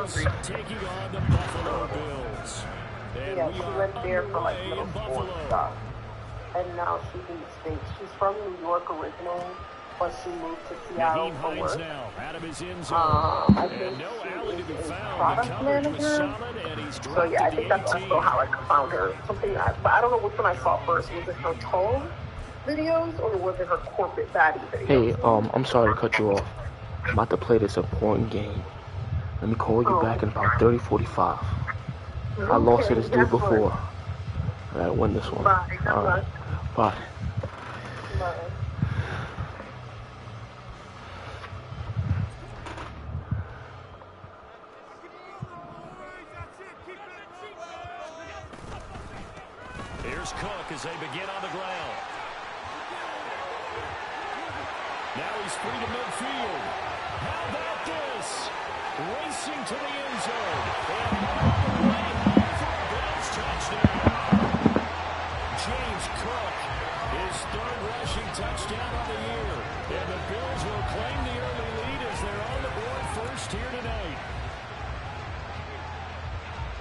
Agreed. taking on the Buffalo Bills. And Yeah, she are went there for like underway middle school stuff. And now she's in the States. She's from New York originally, but she moved to Seattle Nyheim for work. now out of his end zone. Um, I think and no alley to be she is a found. Product manager. solid, So yeah, I think that's 18. also how I found her. Something, I, but I don't know which one I saw first. Was it her tone videos or was it her corporate baddie videos? Hey, um, I'm sorry to cut you off. I'm about to play this important game. Let me call you Oh. back in about 30, 45. I lost to this dude before. I gotta win this one. Bye. Alright, luck. bye. Bye. Here's Cook as they begin on the ground. Now he's free to midfield. Racing to the end zone. And all the way for a Bills touchdown. James Cook, his third rushing touchdown of the year. And the Bills will claim the early lead as they're on the board first here tonight.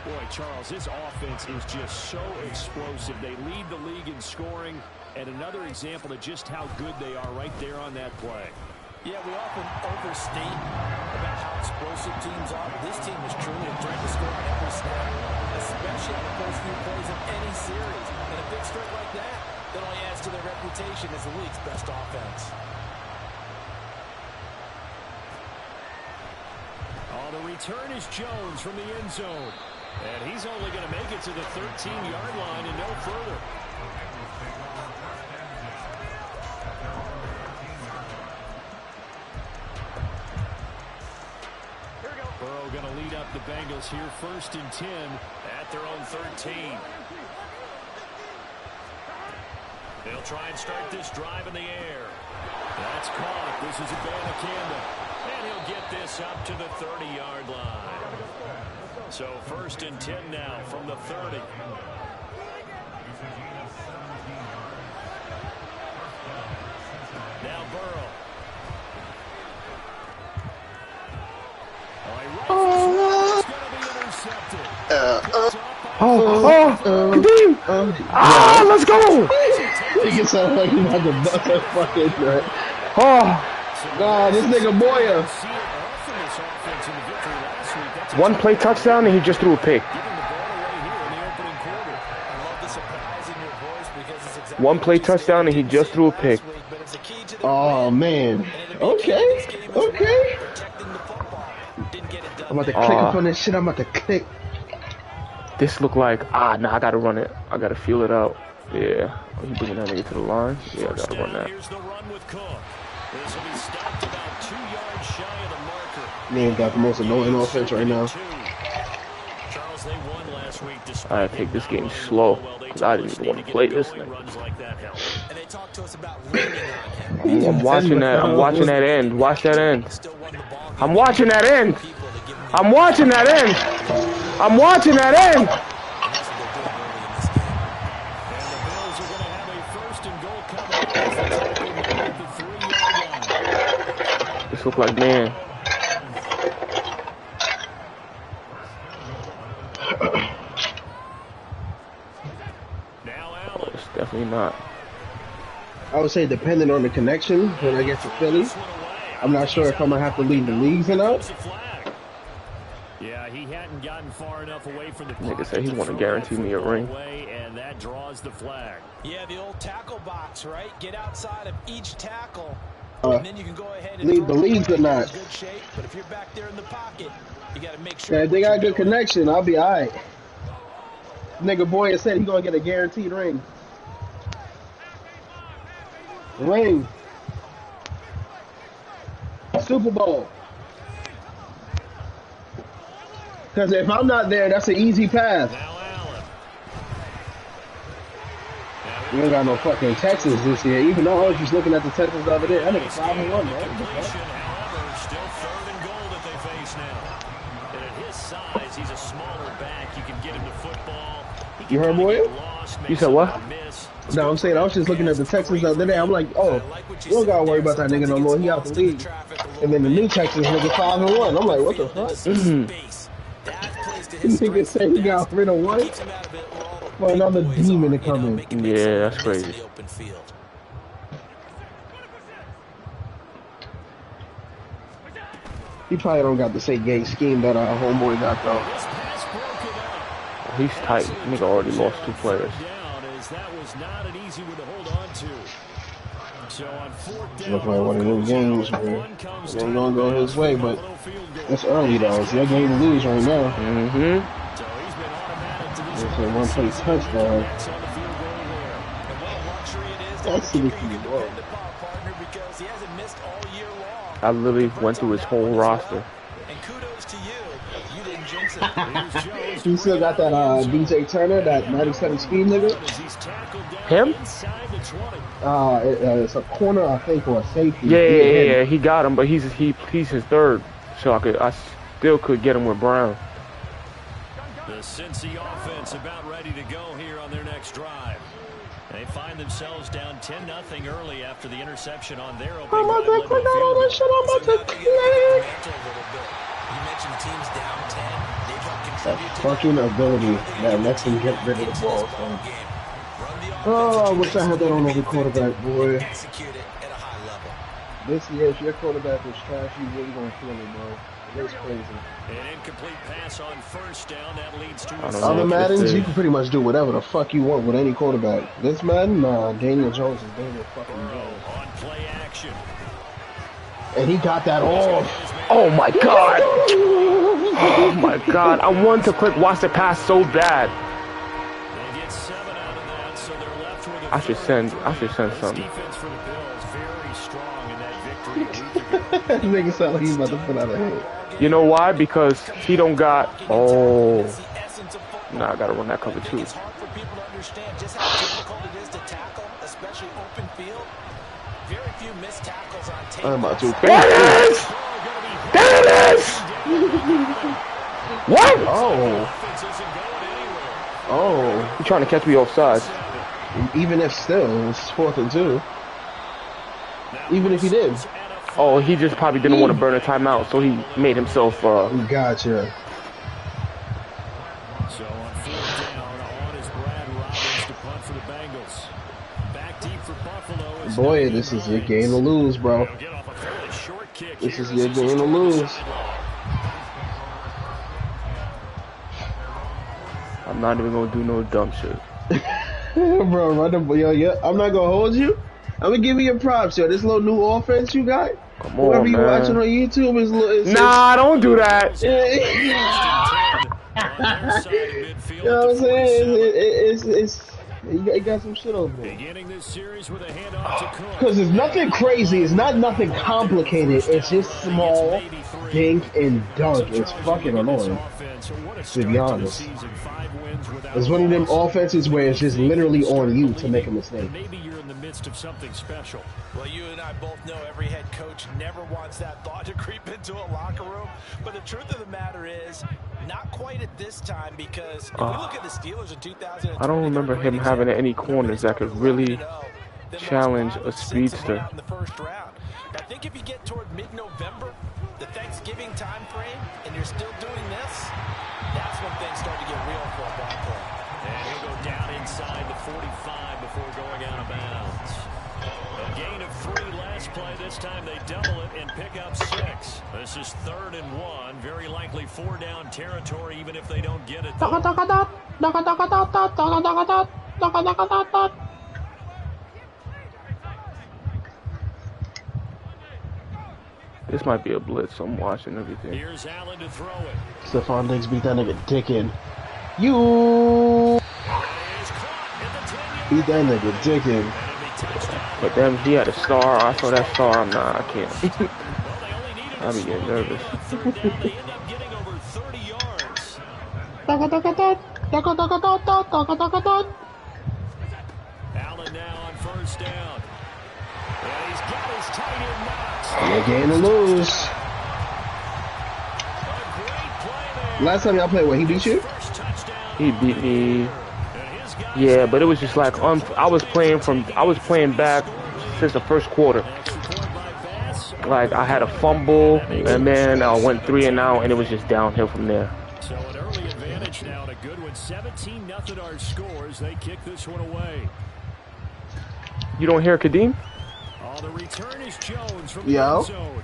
Boy, Charles, this offense is just so explosive. They lead the league in scoring, and another example of just how good they are right there on that play. Yeah, we often overstate explosive teams are, this team is truly a threat to score on every snap, especially on the first few plays of any series. And a big strike like that, that only adds to their reputation as the league's best offense. Oh, the return is Jones from the end zone. And he's only going to make it to the 13-yard line and no further. Here first and 10 at their own 13. They'll try and start this drive in the air. That's caught. This is a Abanikanda. And he'll get this up to the 30-yard line. So first and 10 now from the 30. Kadeem! Ah, let's go! Nigga sound like he about to bust a fucking nut. Oh, Nah, this nigga Boya. See it often this offense in the victory last week. That's one play touchdown and he just threw a pick. giving the ball away here in the opening quarter. I love the surprise in your voice because it's exactly One play touchdown and he just threw a pick. week, but it's a key to the Oh man. And it'll be key to Okay. this game as well. Okay. Protecting the football. Didn't get it done I'm about to there. click Aw. up on this shit. I'm about to click. This look like, ah, nah, I gotta run it. I gotta feel it out. Yeah. Oh, he bringing that nigga to the line? Yeah, I First gotta run down, that. here's the run with Cook. This will be stopped about two yards shy of the marker. Man, got the most annoying offense right now. Two. Charles, they won last week despite I gotta take this game slow, cause I didn't even want to play this thing. runs like that help. And they talked to us about leaning on him. I'm, I'm watching that. I'm watching that end. Watch that end. Still won the ball. I'm watching that end. People to give him the I'm watching that end. I'm watching that end. that's what they're doing early in this game. And the Bills are going to have a first and goal coming. as they tackle him at the three-yard line. This look like man. Now It's definitely not. I would say depending on the connection when I get to Philly, This one away. I'm not sure if I'm gonna have to leave the leagues or not. There's a flag. Yeah, he hadn't gotten far enough away from the Nigga said he to wanna guarantee me a ring. Away, and that draws the flag. Yeah, the old tackle box, right? Get outside of each tackle, Uh, and then you can go ahead and leave the leads or away. You're in not. Good shape, but if you're back there in the pocket, you got to make sure. Yeah, they got you're good doing. connection, I'll be alright. Nigga boy said he gonna get a guaranteed ring. Ring. Super Bowl. Because if I'm not there, that's an easy Allen. We ain't got no fucking Texas this year. Even though I was just looking at the Texans the other day, I think Nice five and one. Completion, however, still third and goal that they face now. And at his size, he's a smaller back. You can get him to football. He You heard, boy? get lost, make You said what? No, I'm saying I was just looking at the Texans the other day. I'm like, oh, you don't gotta worry about that nigga no more. He out the league. And then the new Texans nigga five and one. I'm like, what the fuck? Mm-hmm. Space. That plays to Nigga his said he got best. rid of what? Keeps him out of it where all the For another demon to come in. make Yeah, that's crazy. the open field. He probably don't got the same game scheme that our homeboy got though. This pass broken up. He's tight. Nigga already lost two players. Down as that was not an easy one to hold on to. So on fourth down, Look like one of them games where it ain't gonna go his way, but it's early though. It's your game to lose right now. Mm-hmm. So he's been automatic to this It's a one play touchdown. That's the field goal there. And what a luxury it is to That's have a the very key, dependable whoa. partner because he hasn't missed all year long. I literally went through his whole roster. And you. You didn't jinx it. Here's Jones. He still got that uh, DJ Turner, that 97 speed nigga. As he's tackled down Him? inside the 20. Uh, it, uh, it's a corner, I think, or a safety. Yeah, yeah, yeah, yeah. He got him, but he's he he's his third. So I could I still could get him with Brown. The Cincy offense about ready to go here on their next drive. They find themselves down 10 nothing early after the interception on their opening I'm about drive. to click on all this shit. I'm about to click. You mentioned teams down 10. They've That fucking ability that lets him get rid of the ball. Oh, I wish I had that on every quarterback, boy. Execute it at a high level. This year, if your quarterback was trash, you really gonna feel it, bro. It's crazy. An incomplete pass on first down. That leads to I a don't know. Other Maddens, you can pretty much do whatever the fuck you want with any quarterback. This Madden, nah, Daniel Jones is Daniel fucking Jones. on play action. And he got that off. Oh my god! Oh my god! I wanted to click watch the pass so bad. They get seven out of that, so they're left with a I should send I should send This something. Nigga sound like he's about to put out a hit. You know why? Because he don't got oh It's the essence of football. nah I gotta run that cover too. it's hard for people to understand just how difficult it is to tackle, especially open field. Very few missed tackles on tape. I'm about to. There it is! There it is! What? Oh, Offense isn't oh. He trying to catch me off sides. Even if still, it's fourth and two. Even if he did. Oh, he just probably didn't want to burn a timeout, so he made himself uh Gotcha. So on fourth down, on is Brad Robbins to punt for the Bengals. Back deep for Buffalo. is Boy, this is your Ryan. game to lose, bro. They'll a fairly short kick This here is as your this game to lose. I'm not even gonna do no dumb shit. bro, run the yo, yo. I'm not gonna hold you. I'm gonna give you your props, yo. This little new offense you got. Come Whoever on, you watching on. YouTube is. li- is Nah, don't do that. is- On their side of midfield you know what I'm saying? It, it, it's it's you got, you got some shit over there. Beginning this series with a handoff to Cook. Cause it's nothing crazy. It's not nothing complicated. It's just small, dink and dunk. It's fucking annoying. To be honest. It's one of them offenses where it's just literally on you to make a mistake. Maybe you're in the midst of something special. Well, you and I both know every head coach never wants that thought to creep into a locker room. But the truth of the matter is, not quite at this time because if we Ah. look at the Steelers in 2000, I don't remember him having any corners that could really challenge a speedster. In the first round. I think if you get toward mid-November, the Thanksgiving time frame, and you're still doing this, This is third and one. Very likely four down territory, even if they don't get it. This might be a blitz. I'm watching everything. Here's Allen to throw it. Stefon Diggs beat that nigga dick in. You Is caught at the 10 beat that nigga dick in. But then he had a star. I saw that star. I'm not. I can't. Well, they only needed I'll be getting nervous. third down. They end up getting over 30 yards. Allen now on first down. And he's got his tight end knocked. Your game to lose. A great play there. Last time y'all played, what he beat you? He beat me. And his guys Yeah, but it was just like um, I was playing from. I was playing back since the first quarter. Extra point by Bass. Like I had a fumble, and then I went three and out, and it was just downhill from there. So an early advantage now and a good one. 17 nothing our scores. They kick this one away. You don't hear Kadeem? Oh, the return is Jones from Yo. the zone.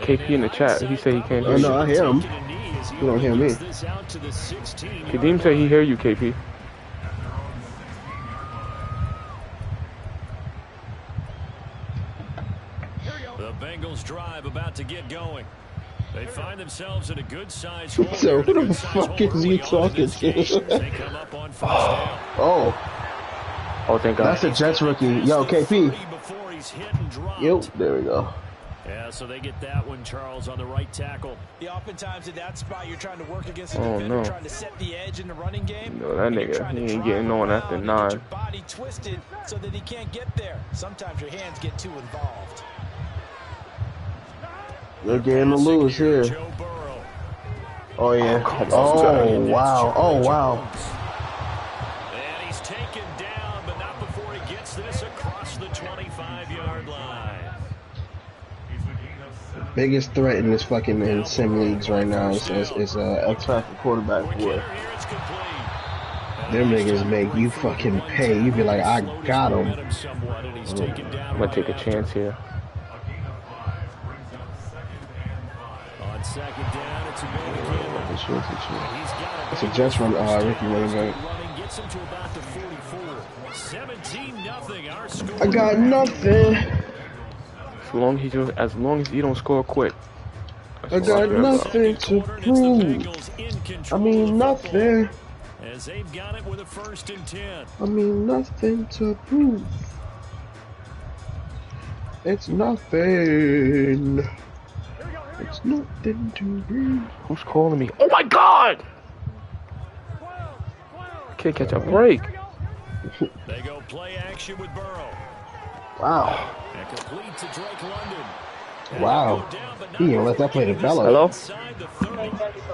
KP in the chat, he said he can't oh, hear Oh, you. no, I hear him. Taking a knee as he You don't hear me. gets out to the 16 Kadeem said he hear you, KP. The Bengals drive about to get going. They find themselves in a good size So who the fuck is you talking to? They come up on first down. Oh. oh, Oh, thank God. that's a Jets rookie. Yo, KP. Before he's hit and dropped. Yep, there we go. Yeah, so they get that one, Charles, on the right tackle. Yeah, oftentimes at that spot, you're trying to work against a Oh, defender, no. trying to set the edge in the running game. No, that nigga, he ain't getting on around after and nine. Get your body twisted so that he can't get there. Sometimes your hands get too involved. They're getting to lose here. Oh yeah. come Oh wow. Oh wow. And he's taken down, but not before he gets this across the 25-yard line. Biggest threat in this fucking in sim leagues right now is is, is uh, X Factor quarterback boy. hitter here, it's complete. Them niggas make you fucking pay. You be like, I got him. Momentum somewhat, and he's taken down I'm gonna take a chance here. Second down, it's a Campbell. It's it's true. He's got It's a Jets run, uh, Ricky running back. running, gets him to about the 44. 17 nothing. Our score. I got nothing. As long as you, as long as you don't score quick. That's I got care nothing to Quarter, and it's the prove. I mean of the football. nothing. As they've got it with a first and 10. I mean nothing to prove. It's nothing. It's nothing to prove. Who's calling me? Oh my God! I Can't catch a break. They go play action with Burrow. Wow. And complete to Drake London. Wow. He ain't let that play develop. Hello? Inside the 30.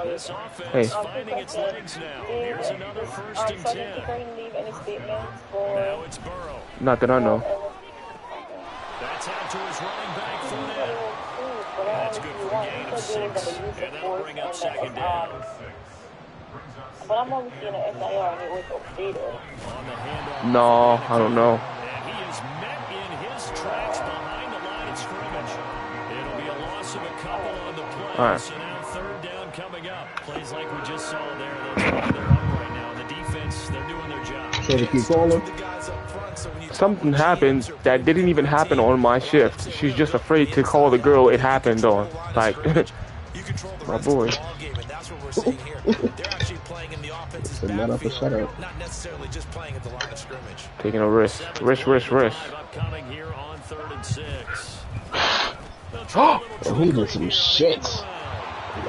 This offense Hey. finding its legs now. Here's another first and so I 10. guess you leave any statements for Now it's Burrow. Not that I know. That's out to his running back Fournette. That's good for a gain of six. And that'll bring up second down. But I'm only seeing an SIR and it was updated. On the handoff. No, I don't know. And he is met in his tracks behind the line of scrimmage. It'll be a loss of a couple on the play. All right. So now third down coming up. Plays like we just saw there. That's why they're up right now. The defense, they're doing their job. So to keep Something happened that didn't even happen on my shift. She's just afraid to call the girl it happened on. Like, You control the My boy. the ball game, and that's what we're seeing here. They're actually playing in the offense's Set that up or backfield, shut up. not necessarily just playing at the line of scrimmage. taking a risk. Risk, risk, risk. Drive upcoming here on third and six. Oh, he did some shit.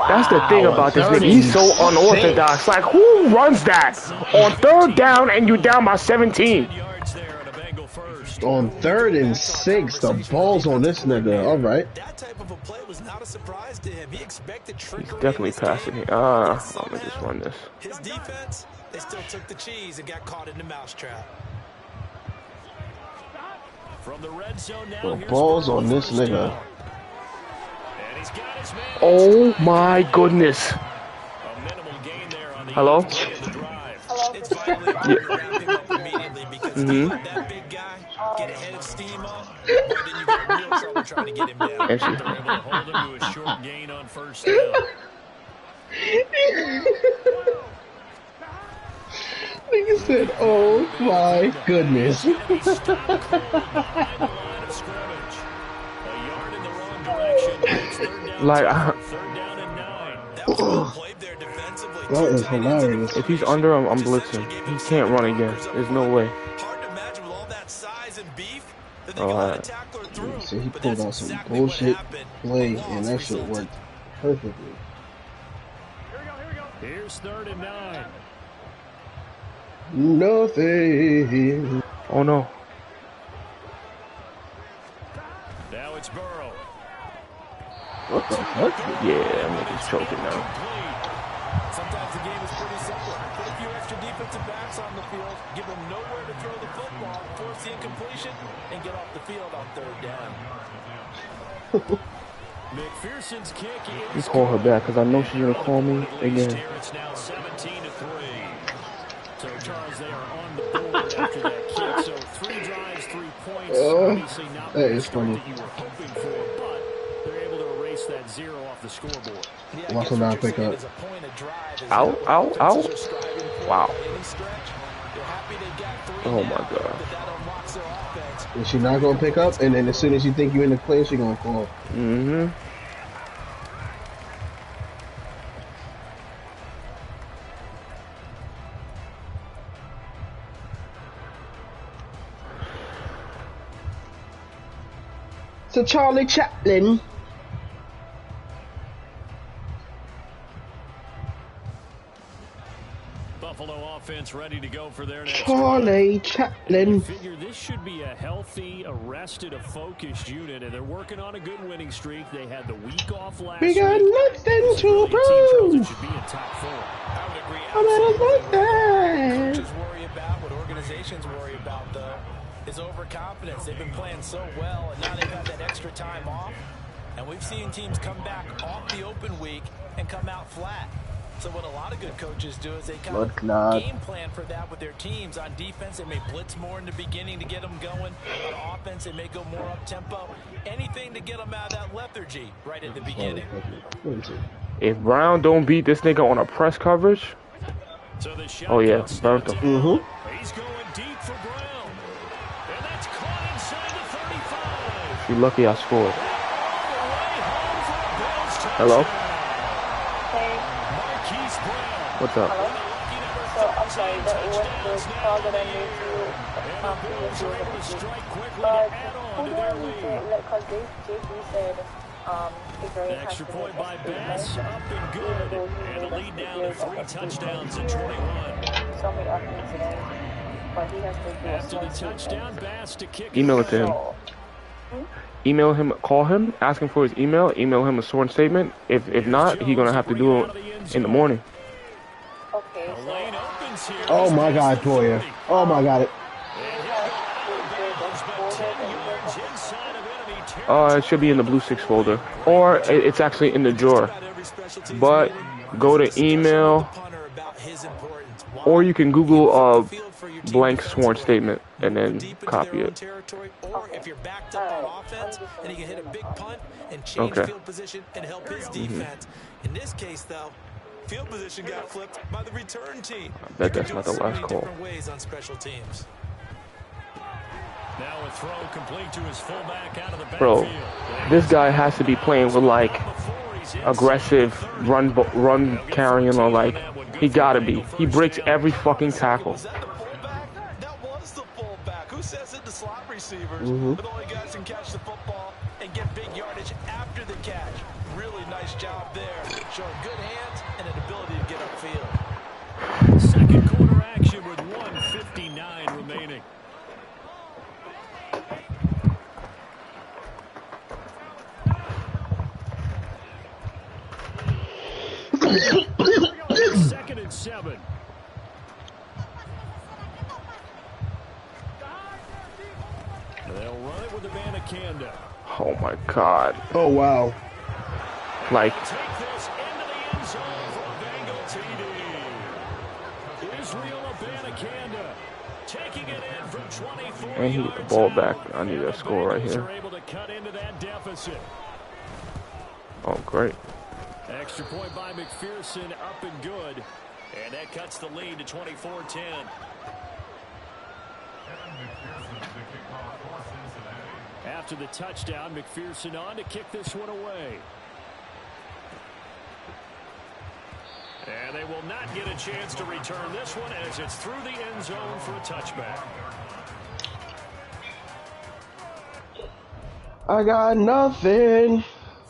That's the thing about this nigga. He's so unorthodox. Like, who runs that on third down and you down by 17? On third and six, the ball's on this nigga. All right. That type of a play was not a surprise to him. He expected He's definitely passing game. here. Ah, I'm gonna just run this. His defense, they still took the cheese and got caught in the mousetrap. From the red zone now. The ball's on this nigga. down. And he's got his man Oh my goodness. A minimal gain there on the Hello? outside of the trying to get him down. And They're able to hold him to a short gain on first down. Nigga said, "Oh my goodness." Behind the line of scrimmage. A yard in the wrong direction. It's third down. Like, I- third down and nine. That was well played there defensively. That Two is tight ends in the hilarious. If he's under him, I'm blitzing. He can't run again. There's no way. Hard to imagine with all that size and beef that they Oh, could let a alright. tackler through. See, he pulled that's out some exactly bullshit play, and loss that shit resulted. worked perfectly. Here we go, here we go. Here's third and nine. Nothing. Oh no. Now it's Burrow. What the fuck? Yeah, I'm nigga's choking now. Complete. Sometimes the game is pretty simple. Put a few extra defensive backs on the field, give them nowhere to throw the football, force the incompletion, and get off the field on third down. McPherson's kick You call her back because I know she's gonna call me again. Here it's now 17 to 3. So Charles, they are on the board after that kick. So three drives, three points. Uh, Obviously not that the is start funny. that you were hoping for, but they're able to erase that zero off the scoreboard. Yeah, Watch him what pick up. is a point of drive is Ow, ow, ow. are striving for Wow. by any stretch. They're happy they got three Oh now, my God. But that unlocks their offense. And she not gonna pick up, and then as soon as you think you're in the clear, she gonna call. Mm-hmm. So Charlie Chaplin. Offense ready to go for their next drive. Charlie Chaplin. Figure this should be a healthy, arrested, a focused unit, and they're working on a good winning streak. They had the week off last We got week. nothing This is to really a team, Charles, that prove. should be in top four. I would agree. I'm at a absolutely. Coaches worry about, what organizations worry about, though, is overconfidence. They've been playing so well, and now they've had that extra time off. And we've seen teams come back off the open week and come out flat. So what a lot of good coaches do is they kind Blood of clot. game plan for that with their teams. On defense, they may blitz more in the beginning to get them going. On offense, they may go more up tempo. Anything to get them out of that lethargy right at the beginning. If Brown don't beat this nigga on a press coverage, So the Oh, yeah, gets burnt snapped him. down. Mhm. He's going deep for Brown. And that's caught inside the 35. you lucky I scored. All What's up? hello? So I'm sorry, that was the call that I made to previously Able to with you. strike quickly But who do I need to, like, cause JP said, um, if very extra point by Bass, up and good. And a lead down to three touchdowns at 21. So many offensive today, but he has to do After the touchdown. Bass to kick Email it it to him. So, Email him, call him, ask him for his email, email him a sworn statement. If if not, he gonna have to do it in the morning. okay, The so lane opens here. Oh my God, Boyer. Oh my God. It. Uh, it should be in the blue six folder, or it's actually in the drawer. But go to email, or you can Google uh blank sworn statement and then copy it. Or if you're backed up on offense and he can hit a big punt and change Okay. field position and help his defense. In this case, though, field position got flipped by the return team. bet You can that's not the so last call. ways on special teams. Now a throw complete to his fullback out of the Bro, this guy has to be playing with like Before he's inside aggressive run, bo- run carrying or like he gotta be. He breaks every fucking tackle. Was that the fullback? That was the fullback. Who says it to slot receivers? Mm-hmm. But only guys can catch the football and get big yardage after the catch. Really nice job there. Showing good hands and an ability to get upfield. Second quarter action with 159 remaining. Second and seven. They'll run it with the Abanikanda. Oh my god. Oh wow. Like Take this into the end zone for Bengal TD. Israel Abanikanda taking it in from 24 and he get the ball back. I need a score right here. able to cut into that deficit. Oh great. Extra point by McPherson, up and good. And that cuts the lead to 24-10. After the touchdown, McPherson on to kick this one away. And they will not get a chance to return this one as it's through the end zone for a touchback. I got nothing.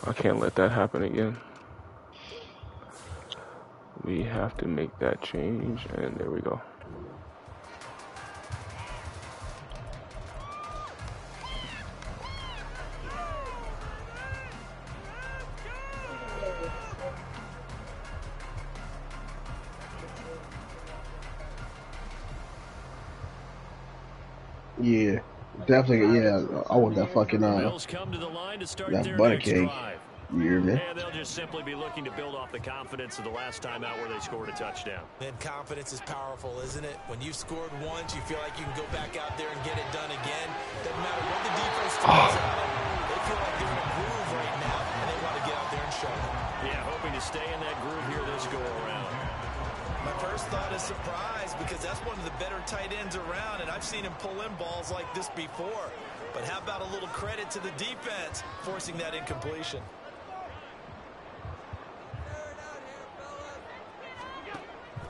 I can't let that happen again. We have to make that change and there we go. Yeah, definitely. Yeah, I want that fucking uh. Bills come to the line to start that butter cake. drive. You hear me? And they'll just simply be looking to build off the confidence of the last time out where they scored a touchdown. And confidence is powerful, isn't it? When you've scored once, you feel like you can go back out there and get it done again. Doesn't matter what the defense ah. throws at them. They feel like they're in a groove right now, and they want to get out there and show them. Yeah, hoping to stay in that groove here this go around. My first thought is surprise because that's one of the better tight ends around, and I've seen him pull in balls like this before. But how about a little credit to the defense forcing that incompletion?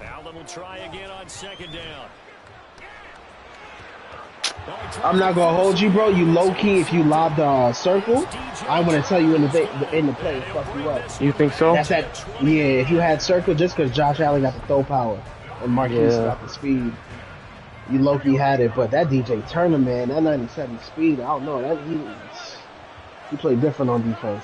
Allen will try again on second down. I'm not gonna hold you, bro. You low key, if you lob the uh, circle, I'm gonna tell you in the th- in the play, fuck you up. You think so? That's that. Yeah, if you had circle, just because Josh Allen got the throw power and Marquise Yeah. got the speed, you low key had it. But that DJ Turner, man, that 97 speed, I don't know. That he, he played different on defense.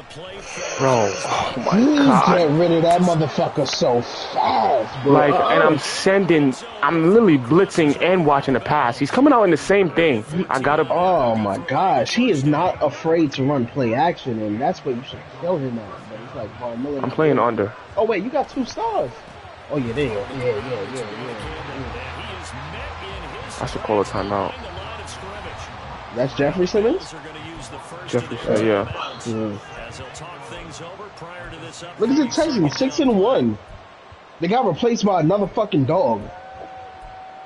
Off the play. Bro, oh my Please god. get rid of that motherfucker so fast, bro. Like, and I'm sending, I'm literally blitzing and watching the pass. He's coming out in the same thing. I gotta, Oh my gosh, he is not afraid to run play action, and that's what you should kill him at. But it's like Von Miller. I'm playing under. Oh wait, you got two stars. Oh yeah, there. you go. Yeah, yeah, yeah, yeah. He is met in his I should call a timeout. behind the line of scrimmage. That's Jeffrey Simmons. Bills are going to use the first Jeffrey of said, yeah. Yeah. As they'll talk things over prior to this Look at the Texans, six and one. They got replaced by another fucking dog.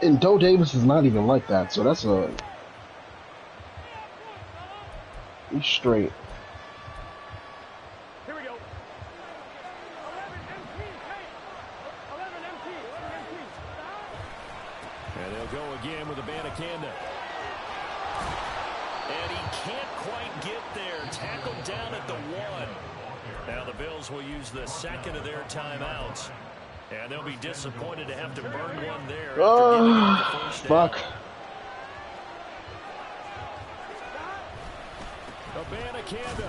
And Joe Davis is not even like that, so that's a. He's straight. And they'll go again with Abanikanda. And he can't quite get there. Tackled down at the one. Now the Bills will use the second of their timeouts. And they'll be disappointed to have to burn one there. Oh, the Oh, down. fuck. Abanikanda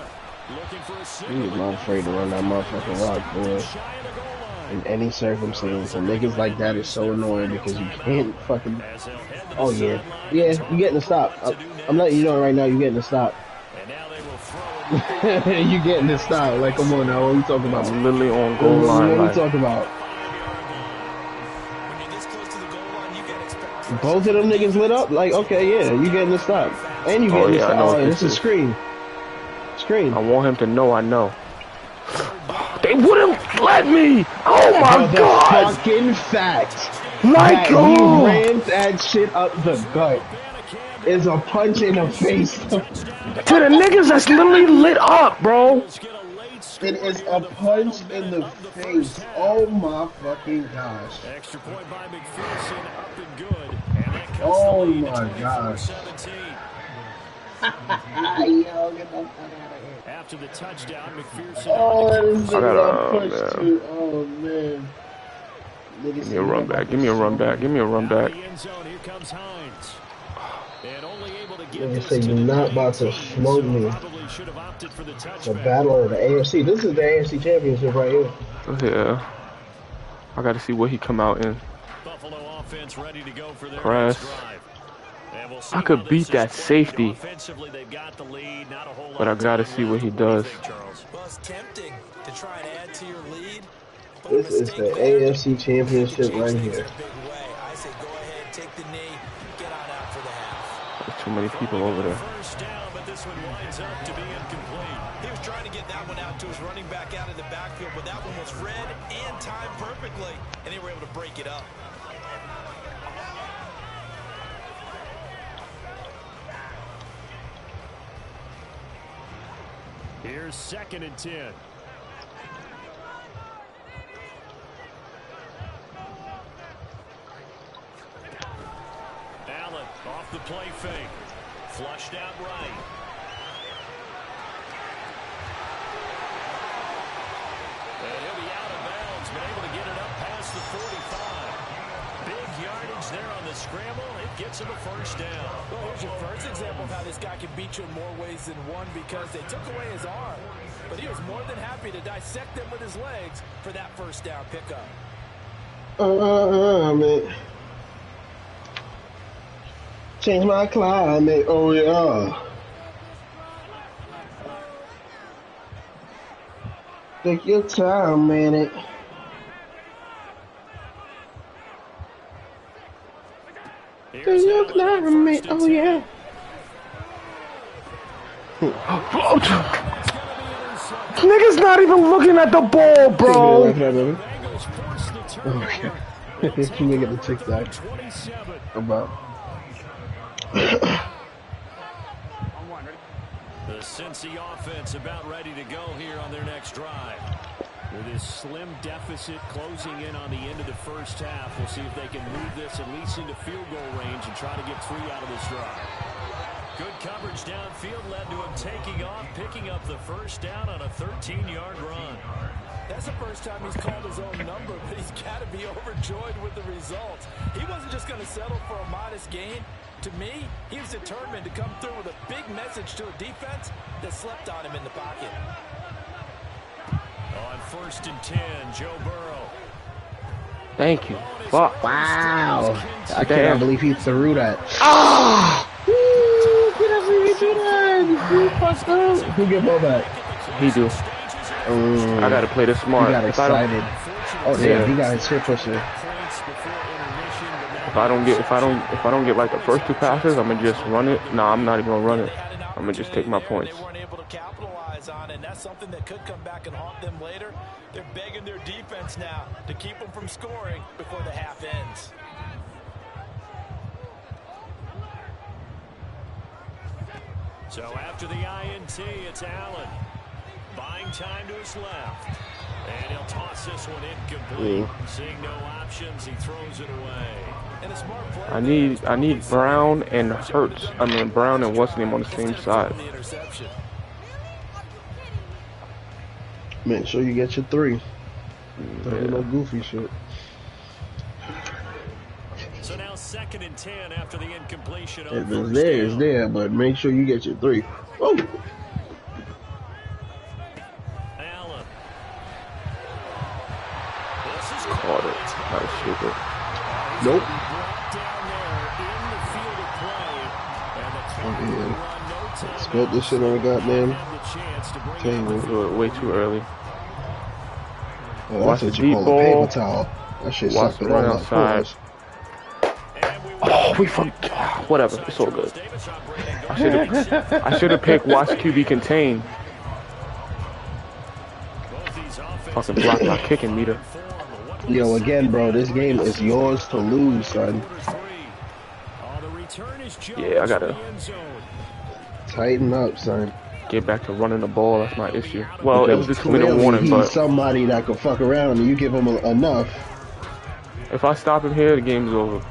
looking for a He's single. not afraid to run that motherfucking rock, boy. Shy of the goal line. In any circumstance. And niggas like that is so annoying because you can't fucking. As they'll head to the Oh, yeah. Yeah, to you getting a stop. I'm, letting you know right now, you're getting a stop. And now they will throw it. you getting the stop. Like, come on now, what are we talking about? I'm literally on goal What line. are we Like, talking about? When you're this close to the goal line, you got to expect Both of them niggas lit up? Like, okay, yeah, you getting the stop. And you Oh, getting yeah, I the stop. Oh, this it's a is. screen. Screen. I want him to know I know. They wouldn't let me. Oh my But god. fucking fact Like, that he oh. ran that shit up the gut is a punch in the face. To the niggas that's literally lit up, bro. Get a late It is a punch in the face. Oh my fucking gosh. Extra point by McPherson, up and good. And that cuts Oh the lead to my 24-17. gosh. Yo, get the fuck out of here. After the touchdown, McPherson Oh, that is I gotta, a oh, punch man. too. Oh man. Give me a run back. Give me a run back. Give me a run back. end zone. Here comes Hines. And only able to get this say to you're the not about to smoke me. Should have opted for the The battle of the AFC. This is the AFC championship right here. Yeah. I gotta see what he come out in. Buffalo offense ready to go for their Press. drive. We'll I could beat that safety. Got the lead. Not a whole But I gotta see what he What do you does. think, it's tempting to try and add to your lead. But This a is mistake the AFC championship right here. Too many people over there. He was trying to get that one out to his running back out the backfield, but that one was and timed perfectly, and they were able to break it up. Here's second and ten. Allen off the play fake. Flushed out right. And he'll be out of bounds, but able to get it up past the 45. Big yardage there on the scramble. It gets him a first down. Well, here's your first example of how this guy can beat you in more ways than one because they took away his arm. But he was more than happy to dissect them with his legs for that first down pickup. Uh, man. Change my climate. Oh yeah. Take your time, man. It. Take your Allen, time, man. first and Oh 10. yeah. Nigga's not even looking at the ball, bro. Okay. Oh, you make it the TikTok 27. about. The Cincy offense about ready to go here on their next drive. With this slim deficit closing in on the end of the first half, we'll see if they can move this at least into field goal range and try to get three out of this drive. Good coverage downfield led to him taking off, picking up the first down on a 13-yard run. That's the first time he's called his own number, but he's got to be overjoyed with the results. He wasn't just going to settle for a modest gain. To me, he was determined to come through with a big message to a defense that slept on him in the pocket. On first and 10, Joe Burrow. Thank you. Fuck. Wow. I Damn. cannot believe he threw that. Ah! Woo, cannot believe he threw that. You fucked up. Who get ball back? He do. Mm, I gotta play this He smart. got If I don't, excited. Oh damn, Yeah. he got his hip pusher. Points before intermission, but now if I don't get, if I don't, if I don't get like the first two passes, I'm gonna just run it. Nah, I'm not even gonna run it. I'm gonna just take my points. They weren't able to capitalize on, and that's something that could come back and haunt them later. They're begging their defense now to keep them from scoring before the half ends. So after the INT, it's Allen. Buying time to his left. And he'll toss this one incomplete. Hmm. Seeing no options, he throws it away. And a smart I need, I need Brown and Hurts. I mean Brown and what's his name on the same side. The interception. Make sure you get your three. Don't do no goofy shit. So now second and 10 after the incompletion. on If it's there, it's there, but make sure you get your three. Oh, no this shit on the goddamn have the chance to bring table. It way too early. Oh, Watch that's what the you call deep a paper ball. towel. That shit Watch sucked the it all run up. outside. Pause. And we Oh, we fuck. Ah, whatever. It's all good. I should have. I should have picked watch QB contain. Fucking block my kicking meter. Yo, again, bro, this game is yours to lose, son. Yeah, I gotta Tighten up, son. get back to running the ball. That's my issue. Well, it was Because a two minute clearly warning, he's but somebody that could fuck around and you give him a, enough. if I stop him here, the game's over.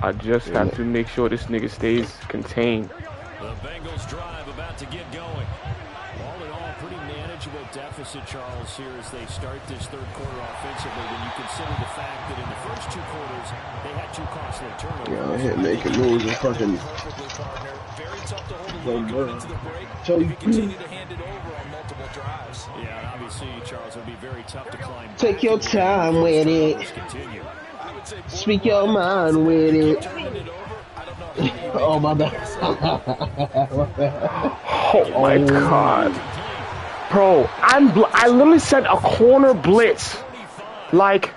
I just have to make sure this nigga stays contained. The Bengals drive about to get going. All in all, pretty manageable deficit, Charles, here as they start this third quarter offensively when you consider the fact that in the first two quarters, they had two costly turnovers. You know, hit making moves and fucking Very tough to hold a lead going into the break. So you- you continue to hand it over on multiple drives. Yeah, and obviously, Charles, it'll be very tough to climb. Take your time with it. Continue. I would say speak your mind with it. turning it over. I don't know. how you Oh my make. My bad. Oh my god, bro! I'm bl- I literally sent a corner blitz. Like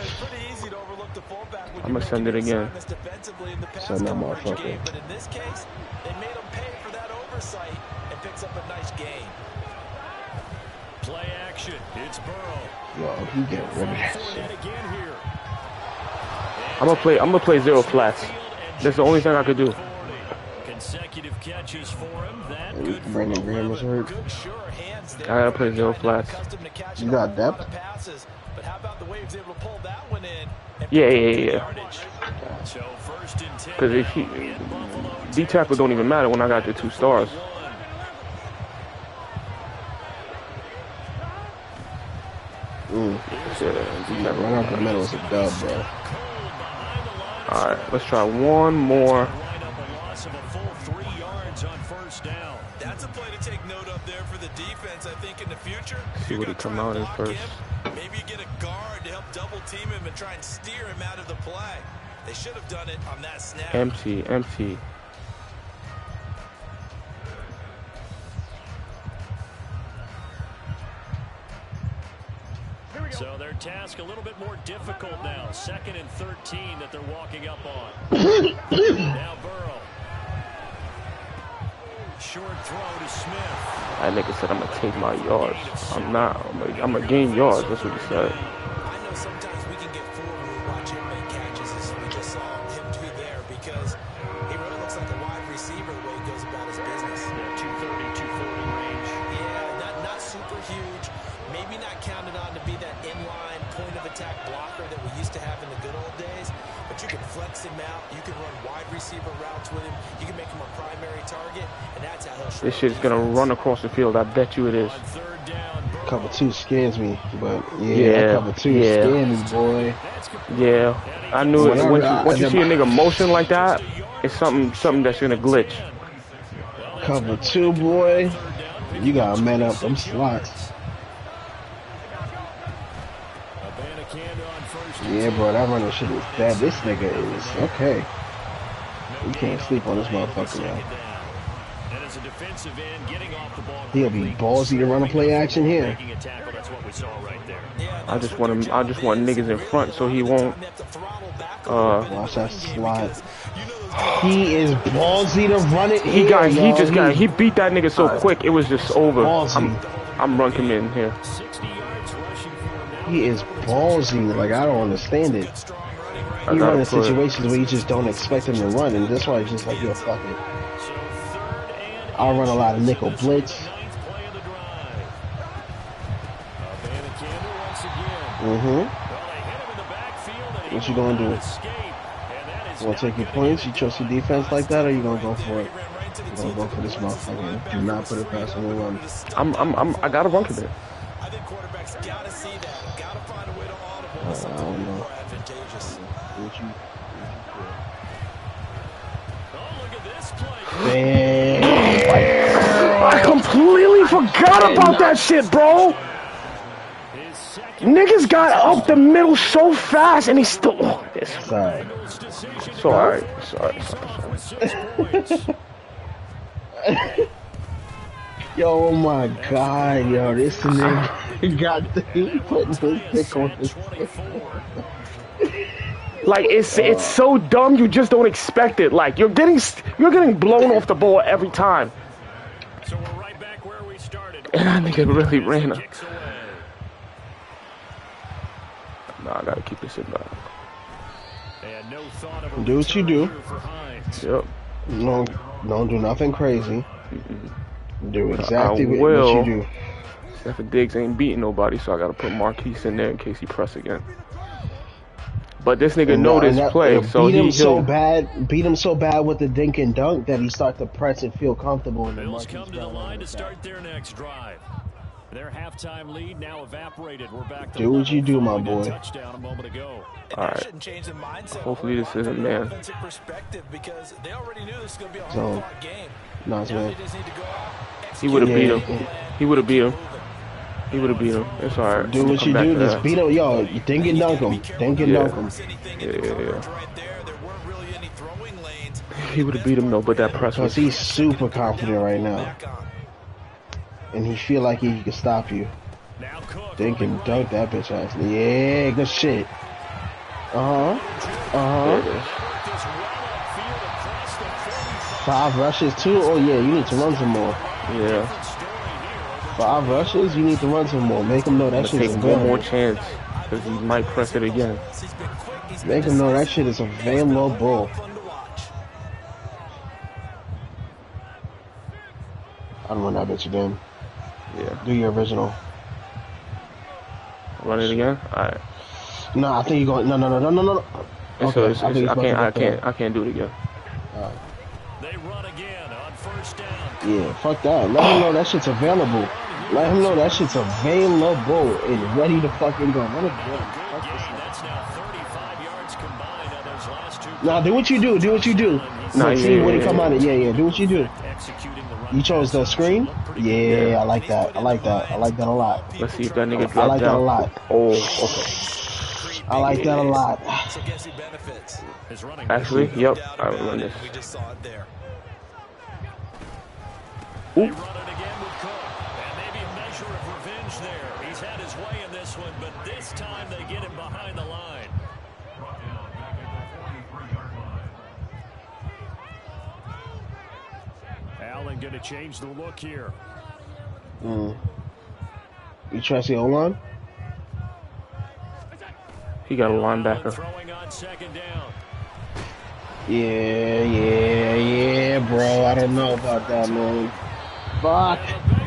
It's pretty easy to overlook the fullback when I'ma send it again. assignments defensively in the pass Send that coverage motherfucker. game, But in this case, they made him pay for that oversight and picks up a nice gain. Play action. It's Burrow. Yo, he get rid of that shit. I'm gonna play. I'm gonna play zero flats. That's the only thing I could do. Consecutive catches for him. That Hey, good for Brandon Graham was hurt. Good, sure hands there. I gotta play zero flats. Accustomed to catching You got a lot of depth? Passes, but how about the way he able to pull that one in? Yeah, yeah, up yeah, yeah. So first and ten. Because if he D tackle don't even matter when I got the two stars. Mm. Yeah, D Run tackle. out the middle is a dub, bro. All right, let's try one more. see what he come out first. Maybe get a guard to help double team him and try and steer him out of the play. They should have done it on that snap. Empty, empty. So their task a little bit more difficult now. Second and 13 that they're walking up on. now Burrow. That nigga said I'm gonna take my yards. I'm not. I'm gonna, I'm gonna gain yards. That's what he said. Shit's gonna run across the field. I bet you it is. On third down, Burrow. Cover two scares me, but yeah, Yeah, cover two yeah. scare me, boy. Yeah, I knew it. Whenever Once you, I- you see a nigga motion like that, it's something something that's gonna glitch. Cover two, boy. You gotta man up them slots. Abanikanda on first and Yeah, bro, that running shit is bad. This nigga is okay. You can't sleep on this motherfucker, man. And as a defensive end, getting off the ball He'll be ballsy to run a play action here. Making a tackle, that's what we saw right there. I just want him. I just want niggas in front so he won't. Uh, Watch that slot. He is ballsy to run it. he here, got. He yo. just got. He beat that nigga so quick. It was just over. Ballsy. I'm. I'm running him in here. 60 yards rushing for him now. He is ballsy. Like I don't understand it. I He run in situations where you just don't expect him to run, and that's why he's just like, yo, fuck it. So third and I'll run a lot of nickel blitz. ninth play of the drive. Abanikanda once again. Mm-hmm. Well, they hit him in the backfield and he What you gonna do? not escape. And that is You wanna take your points? You trust your defense like that, or you gonna go for it? You gonna go for this motherfucker? Do not put it past run. I'm. I'm. I'm. I gotta run him in. I think quarterbacks gotta see that. Gotta find a way to audible I don't know. What you- Oh, look at this play. Damn. Forgot about that shit, bro. Niggas got up the middle so fast, and he still. Oh, this. Sorry. Bengals decision So alright. Sorry. sorry, sorry. points. Yo, oh my god, yo, this nigga got the, he his dick on his 24. Like it's it's so dumb. You just don't expect it. Like you're getting you're getting blown off the ball every time. And that nigga really ran. Kicks nah, I gotta keep this in back. And no thought of a Do what you do. here for Hines. Yep. No, don't do nothing crazy. Do exactly I what, what you do. Stefon Diggs ain't beating nobody, so I gotta put Marquise in there in case he press again. But this nigga And know that- this and that- play, it so beat he him so bad, beat him so bad with the dink and dunk that he start to press and feel comfortable. And then Bills Marquise come to the line to runs start their next drive. Their halftime lead now evaporated. We're back to Do what you do, my boy. Touchdown a moment ago. And All that right. shouldn't change the mindset. Hopefully this isn't an man. perspective because they already knew this was going to be a So, hard-fought game. No, it's Now man. they just need to go out, He would have beat Yeah. him. He would have beat him. He would have beat him. It's alright. Do what you do. Just that. beat him. Yo, think and dunk him. Think and Yeah. dunk him. Yeah, yeah, yeah. right there. There weren't really any throwing lanes. He would have beat him though, but that press Because was. he's super confident right now. And he feel like he can stop you. Dink and dunk that bitch ass. Yeah, good shit. Uh-huh. Uh-huh. it is. This run upfield across the 45. Five rushes too? Oh yeah, you need to run some more. Yeah. Story here. Five rushes, you need to run some more. Make him know that Let's shit take is one more chance, because he might press it again. He's been quick. He's Make been him know that shit is available. fun to watch. I'd run that bitch again. Yeah. Do your original. Run it again. Alright. No, I think you're going. No, no, no, no, no, no. And so Okay, it's, I it's, I can't. I can't. I can't do it again. They run again on first down. Yeah, fuck that. Let him know that shit's available. Let him know that shit's available and ready to fucking go. Run it again. Good Fuck this nigga. That's now 35 yards combined on those last two. Nah, do what you do. Do what you do. Nah, Let's yeah, see yeah, when he come yeah. out of Yeah, yeah. Do what you do. Executing the run. You chose the screen? Looked. Yeah, I like that. I like that. I like that a lot. Let's see if that nigga I drops like that a lot. Oh, okay. I like that a lot. So guess who benefits? His running Actually, yep. I about run it. this. We just saw it there. They run it again with Cook. And maybe a measure of revenge there. He's had his way in in this one, but this time they get him behind the line. Allen going to change the look here. Mm. You try to see O-line? He got a linebacker. Throwing on second down. Yeah, yeah, yeah, bro. I don't know about that, man. Fuck.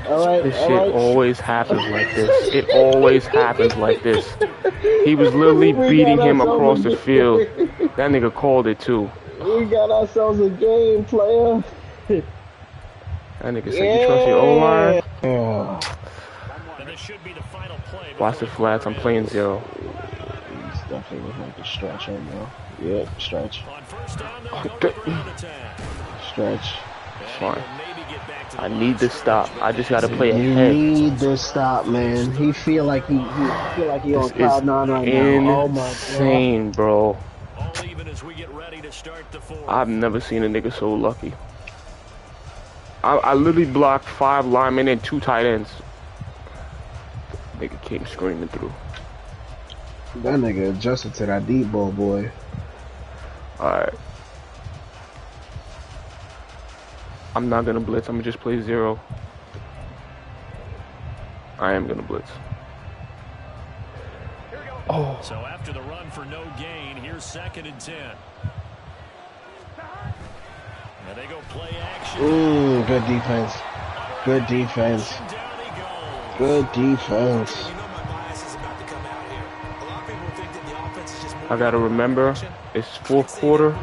All right, This all shit right. always happens like this. It always happens like this. He was literally We beating him across the field. That nigga called it too. We got ourselves a game, player. That nigga said, "You trust your O line? Yeah. And this should be the final play. Watch the flats. I'm playing zero. He's definitely looking like a stretch right now. Yep, stretch, On first down, they'll go to stretch. And fine. will maybe get back to the I need this scrimmage, stop. I just gotta play is You need to stop, man. He feel like he, he feel like he on This cloud nine right now. Oh my god. insane, bro. All even as we get ready to start the fourth. I've never seen a nigga so lucky. I, I literally blocked five linemen and two tight ends. Nigga came screaming through. That nigga adjusted to that deep ball, boy. Alright. I'm not gonna blitz. I'm gonna just play zero. I am gonna blitz. Oh, So after the run for no gain, here's second and ten. And they go play action. Mmm, good defense. Good defense. And down he goes. Good defense. You know my bias is about to come out here. A lot of people think that the offense is just I gotta remember it's fourth quarter,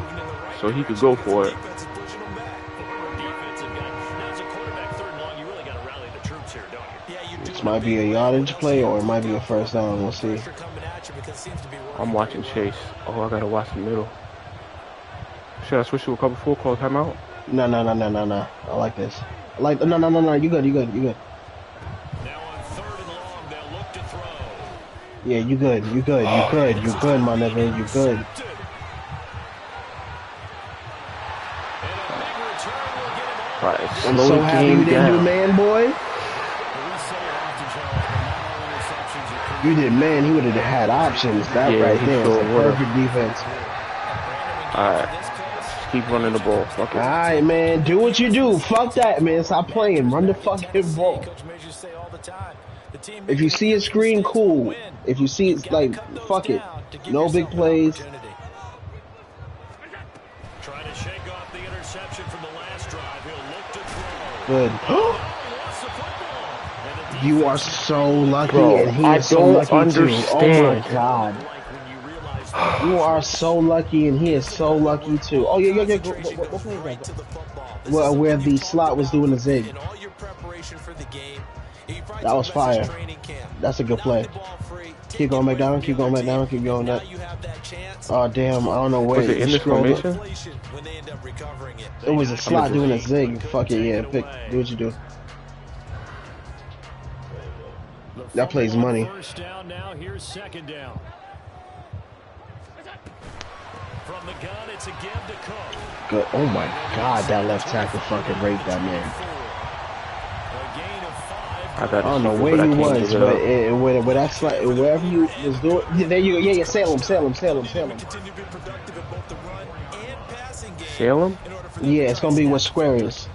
so he could go for it. Defense is pushing them back. Defensive guy. Now, as a quarterback, third and long, you really got to rally the troops here, don't you? Yeah, you. This might be a yardage play or it might be a first down. We'll see. Pressure coming at you because it seems to be working. I'm watching Chase. Oh, I gotta watch the middle. Should I switch to a couple full call timeout? No, no, no, no, no, no. I like this. I like. No, no, no, no. You good? You good? You good? Now on third and long, they'll look to throw. Yeah, you good? You good? You oh, good? You good, my nigga? You good? Intercepted. And a big return will get him all. Alright, I'm slow so the happy you didn't do down. man, boy. We say it often, Charles, but not all interceptions are You did man. He would have had options. That Yeah, right there. sure is a perfect defense. Alright, keep running the ball. Fuck it. right, man. Do what you do. Fuck that, man. Stop playing. Run the fucking ball. Coach Majors say all the time. The team If you see a screen, cool. If you see it's like, fuck it. No big plays. Trying to shake off the interception from the last drive. He'll look to throw. Good. Lost the football. And the You are so lucky, Bro, and he I is so don't lucky too. Oh my god. Like when you realize that You are so lucky, and he is so lucky too. Oh yeah, yeah, yeah. Go, go, Concentration go, go goes play right to the football. This where the slot was doing the zig. In all your preparation for the game, you probably That was fire. That's a good play. the ball free, take Keep going it back down, keep going other back down, keep going Now down. you have that. Oh damn, I don't know where Was it in this scrolled up. formation? Inflation when they end up it. It was a slot doing a zig. Fuck it, yeah. Pick, do what you do. That plays fumble money. First down now. Here's second down. From the gun, it's a give to Cook. Good. Oh my god, that left tackle fucking raped that man. A gain of five. I got I don't know where but I you was, give it but it, where, where that's like, wherever you was doing, yeah, there you go. Yeah, yeah, Salem, Salem, Salem, Salem. Continue to be productive in both the run and passing game. Salem? In order for them Yeah, it's gonna be stay what square is.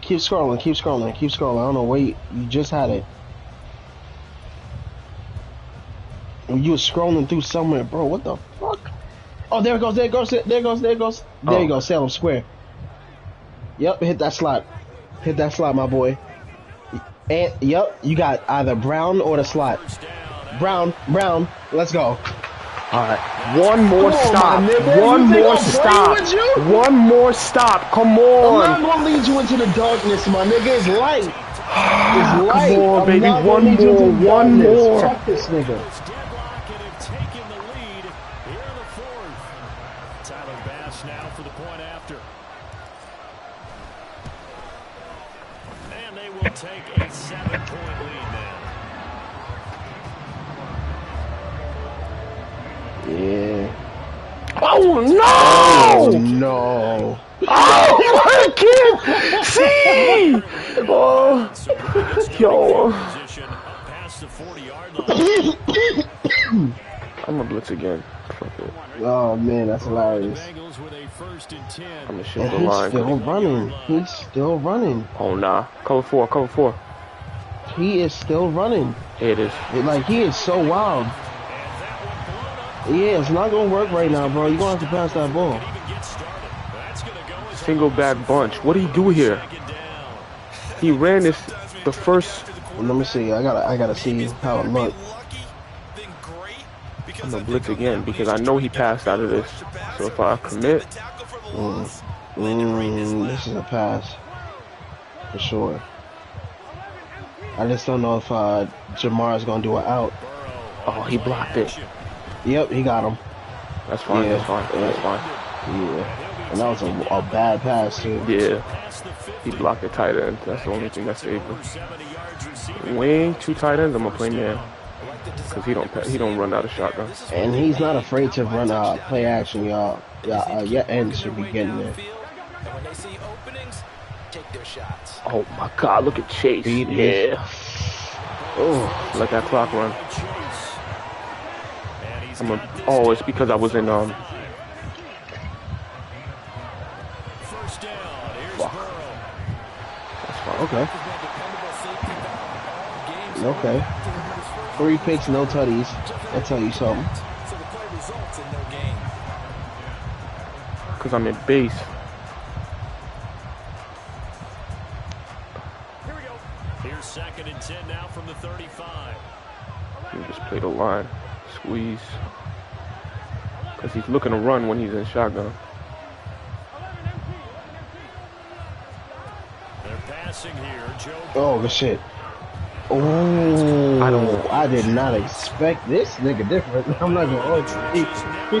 Keep scrolling, keep scrolling, keep scrolling. I don't know where you, you just had it. You were scrolling through somewhere, bro. What the fuck? Oh, there it goes, there it goes, there it goes, there it goes. There Oh. you go, Salem Square. Yep, hit that slot. Hit that slot, my boy. And yep, you got either Brown or the slot. Brown, Brown, let's go. Alright, one more on, stop. nigga. One more stop. One more stop. Come on. I'm not on. gonna lead you into the darkness, my nigga. It's light. It's light. on, I'm baby. One gonna lead you into more, one darkness. more. Fuck this nigga. Oh Oh no! no. Oh, I can't see! Oh, So bring it yo. position up past the 40-yard line. I'm gonna blitz again. Fuck it. Oh man, that's hilarious. Bengals with a first and 10. I'm gonna And shift the he's line. still running. He's still running. Oh nah. Cover four. Cover four. He is still running. It is. It, like he is so wild. Yeah, it's not gonna work right now, bro. You're gonna have to pass that ball. Even get started. That's going to go as Single back bunch. What did he do here? He ran this the first. Let me see. I gotta, I gotta see how it looked. I'm gonna blitz again because I know he passed out of this. So if I commit, Mm, mm, this is a pass for sure. I just don't know if uh, Ja'Marr's gonna do it out. oh, he blocked it. Yep, he got him. That's fine. Yeah. That's fine. That's fine. Yeah, and that was a, a bad pass too. Yeah. He blocked the tight end. That's the only thing that saved him. 70 yards. Wing two tight ends. I'm gonna play man because he don't he don't run out of shotgun. And he's not afraid to run uh, play action, y'all. Yeah, uh, your ends should be getting there. And when they see openings, take their shots. Oh my God! Look at Chase. Beat Yeah. Oh, Let that clock run. Chase. I'm a, oh, it's because I was in um. first down. Here's Fuck. Burrow. That's fine. okay, okay. Three picks, no tutties. That tell you something. So the play results in no gain. Because I'm in base. Here's second and 10 now from the 35. You just play the line, squeeze. Because he's looking to run when he's in shotgun. They're passing here. Joe Oh, good shit. Oh, I don't- I did not expect this nigga different. I'm not gonna hold you. He,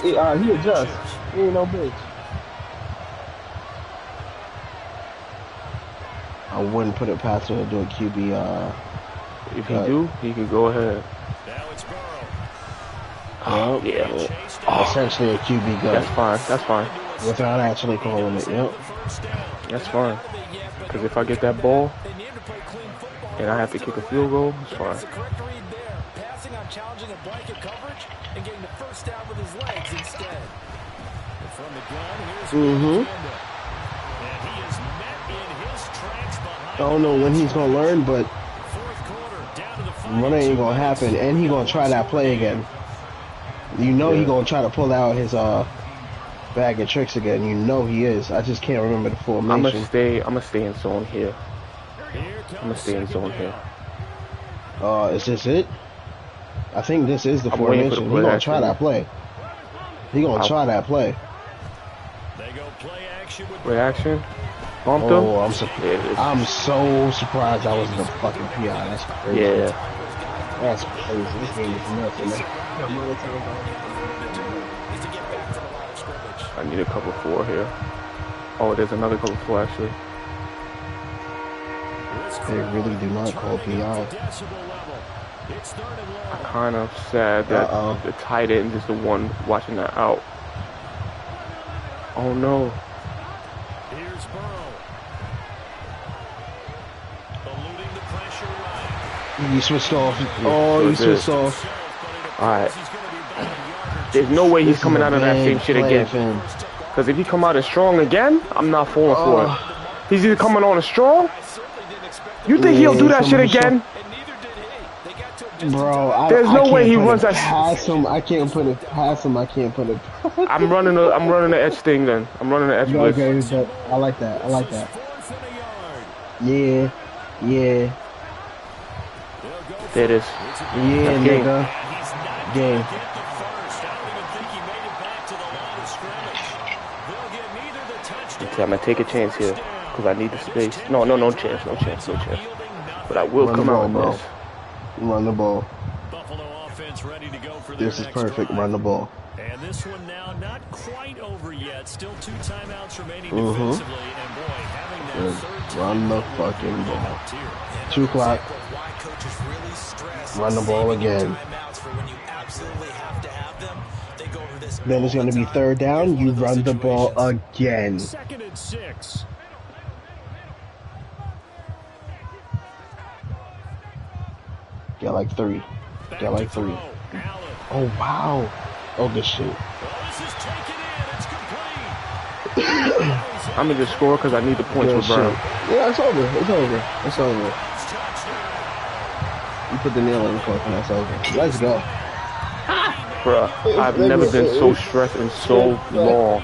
he, uh, he adjusts. He ain't no bitch. I wouldn't put it past him to do a QB. Uh, If he Right. do, he can go ahead. Now it's Burrow. Oh, yeah. Chased it essentially a QB That's fine. That's fine. without actually calling it. Yep. That's fine. Because if I get that ball They need to play clean football. and I have to kick a field goal, it's fine. That's the correct read there. Passing on challenging a blanket coverage and getting the first down with his legs instead. And from the gun, here's Mhm. And he is met in his tracks behind I don't know when he's gonna learn, but fourth quarter. Down to the final running ain't gonna happen, and he gonna try that play again. You know he gonna try to pull out his uh bag of tricks again. You know he is. I just can't remember the formation. I'm formation. gonna stay. I'm gonna stay in zone here. I'm gonna stay in zone here. Uh, is this it? I think this is the I'm waiting for the formation. He gonna try that play. He gonna I'll- try that play. They go play action with Reaction. Bumped Oh, him. I'm it is. I'm so surprised I wasn't a fucking PI. That's crazy. Yeah. That's crazy. This game is nuts. man. The amount of times Is to get back to the line of scrimmage. I need a cover four here. Oh, there's another cover four actually. They really do not call PI. decibel level. It's third and long. Kind of sad that Uh-oh. the tight end is the one watching that out. Oh no. Here's Burrow. Eluding the pressure right. You switched off. Oh, you did. switched off. Alright. He's going to be about a yard or There's no way he's This coming out of that same shit again. Because if he come out as strong again, I'm not falling for Oh. it. He's either coming on as strong. I certainly didn't expect You think he'll do that shit again? and neither did he. They got to him just Bro, I, There's no can't way he runs that- past him. I can't put it past him. I can't put it. I'm running a I'm running the edge thing then. I'm running the edge okay, I like that. I like that. fourth and a yard. Yeah, yeah, There it is. yeah, That's game. nigga. He's Game. get the first. I don't even think he made it back to the line of scrimmage. They'll get neither the touchdown. Okay, I'm gonna take a chance here because I need the space. No, no, no chance, no chance, no chance. But I will Run come out ball, with bro. this. Run the ball. Buffalo offense ready to go for This is perfect. drive. Run the ball. And this one now not quite over yet. Still two timeouts remaining Mhm. defensively. And boy, having that Good. third Run the fucking ball. Two o'clock. why coaches really stress Run the ball again. timeouts for when you absolutely have to have them. They go over this Then it's gonna be third down. You One of those run the ball again. Second and six. Got like three. Got like three. Oh wow. Oh good shit. I'm gonna just score because I need the points Good with. Brown. Yeah, it's over. It's over. It's over. You put the nail in the coffin. That's over. Let's go. Bruh, I've never been so stressed in so long.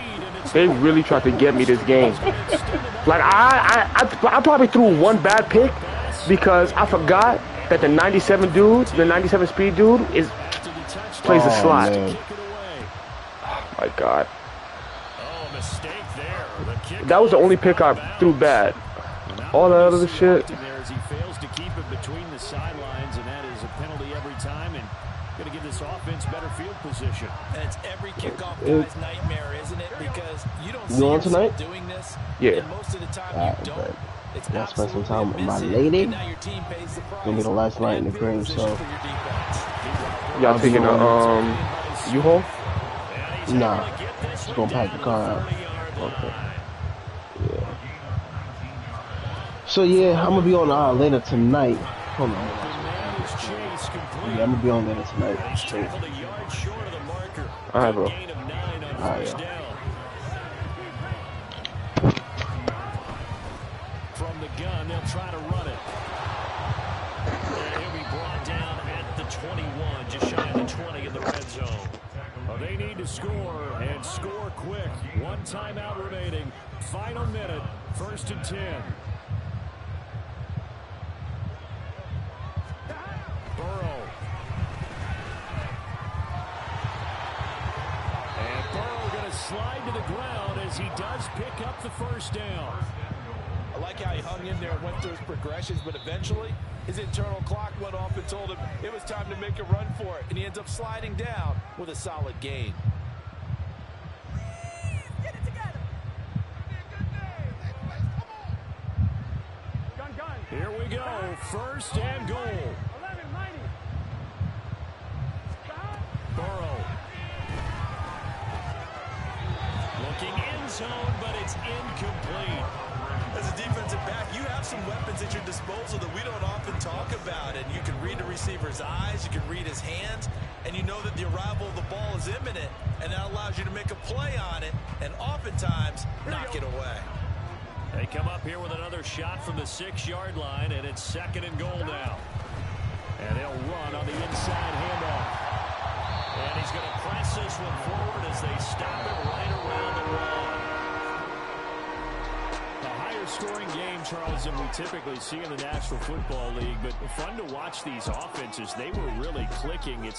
They really tried to get me this game. Like I, I, I, I probably threw one bad pick because I forgot that the 97 dude, the 97 speed dude, is plays the Oh, slot. man. Oh my god, Oh, mistake there. That was the only pick I threw bad. All that other shit. in there as he fails to keep it between the sidelines, and that is a penalty every time, and going to give this offense better field position. And it's every kickoff It- guy's nightmare, isn't it? Because you don't You see on tonight? doing this. Yeah. And most of the time Alright, you don't. bet. It's Gotta spend some time with my lady. and now your team pays the price. Gonna be the last night in the And crib, so position for your defense. Y'all taking a um U-Haul? nah. Just gonna pack the car out. Okay. Yeah. So yeah, I'm gonna be on uh, later tonight. Hold on. Yeah, I'm gonna be on later tonight. Tackled a yard short of the marker. All right, bro. Yeah. From the gun, they'll try to run it. And he'll be brought down at the 21, just shy of the 20 in the red zone. Well, they need to score and score quick. One timeout remaining. Final minute, first and 10. Burrow. And Burrow going to slide to the ground as he does pick up the first down. I like how he hung in there and went through his progressions, but eventually his internal clock went off and told him it was time to make a run for it. And he ends up sliding down with a solid gain. Here we go. First and goal. Imminent. And that allows you to make a play on it and oftentimes knock it away. They come up here with another shot from the six-yard line, and it's second and goal now. And they'll run on the inside handoff. And he's going to press this one forward as they stop it right around the one. A higher scoring game, Charles, than we typically see in the National Football League, but fun to watch these offenses. They were really clicking. It's